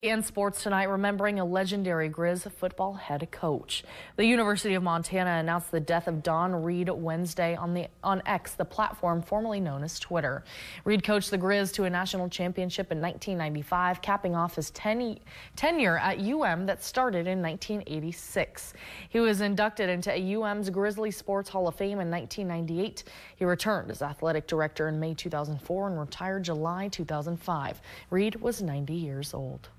In sports tonight, remembering a legendary Griz football head coach. The University of Montana announced the death of Don Read Wednesday on the on X, the platform formerly known as Twitter. Read coached the Griz to a national championship in 1995, capping off his ten, tenure at UM that started in 1986. He was inducted into UM's Grizzly Sports Hall of Fame in 1998. He returned as athletic director in May 2004 and retired July 2005. Read was 90 years old.